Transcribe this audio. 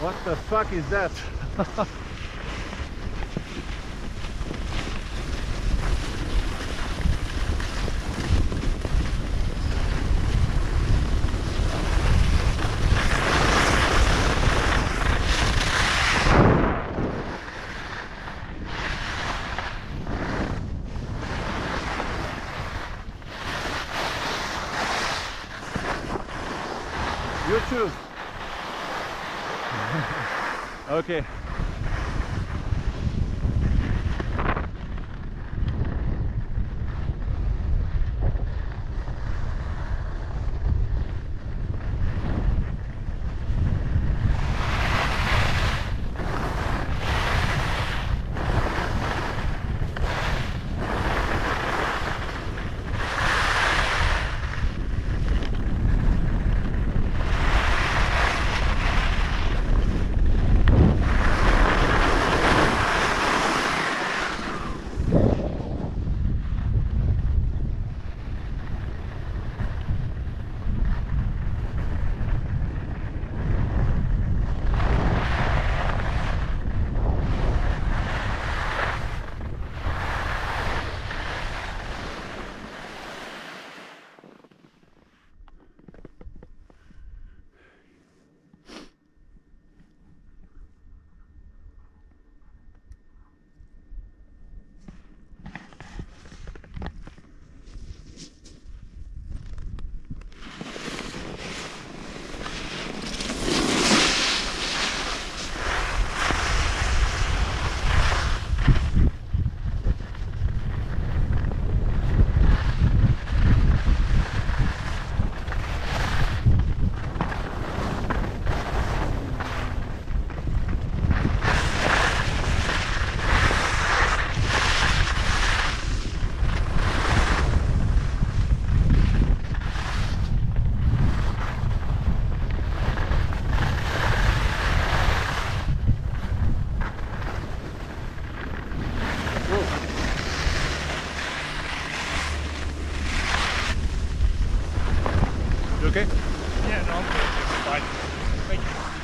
What the fuck is that? You choose. okay. You okay? Yeah, no, I'm good. Fine. Thank you.